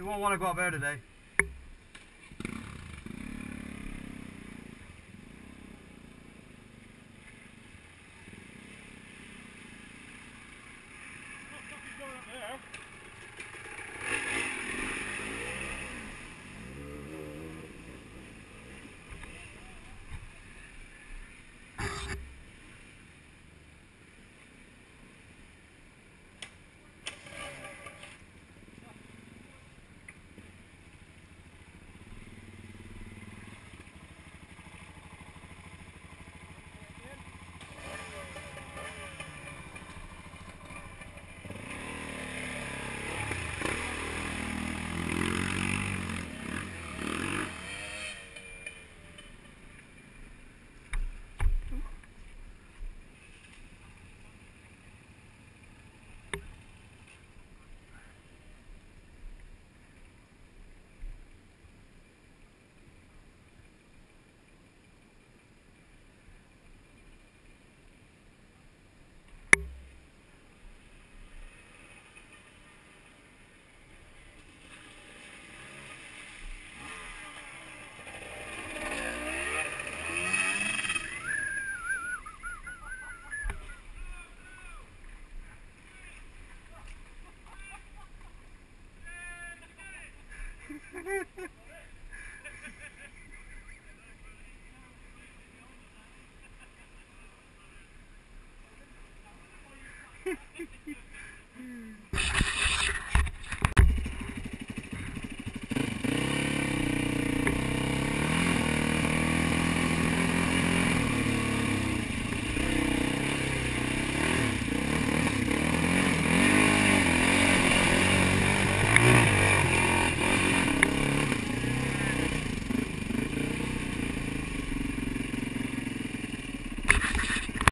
You won't want to go up there today.